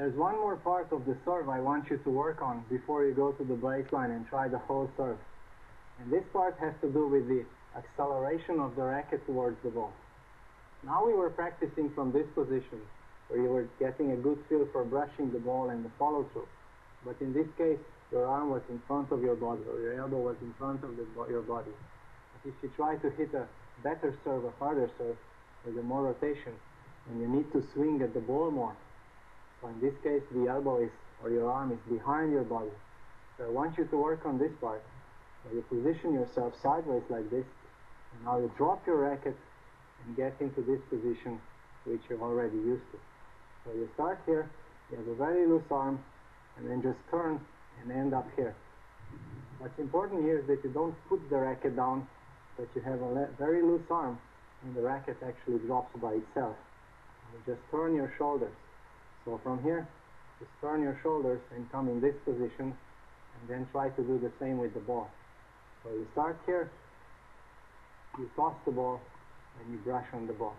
There's one more part of the serve I want you to work on before you go to the baseline and try the whole serve. And this part has to do with the acceleration of the racket towards the ball. Now we were practicing from this position, where you were getting a good feel for brushing the ball and the follow through. But in this case, your arm was in front of your body, or your elbow was in front of your body. But if you try to hit a better serve, a harder serve, with a more rotation, and you need to swing at the ball more, so in this case, the elbow is, or your arm is behind your body. So I want you to work on this part. So you position yourself sideways like this, and now you drop your racket and get into this position which you're already used to. So you start here, you have a very loose arm, and then just turn and end up here. What's important here is that you don't put the racket down, but you have a very loose arm, and the racket actually drops by itself. You just turn your shoulders. So from here, just turn your shoulders and come in this position, and then try to do the same with the ball. So you start here, you toss the ball, and you brush on the ball.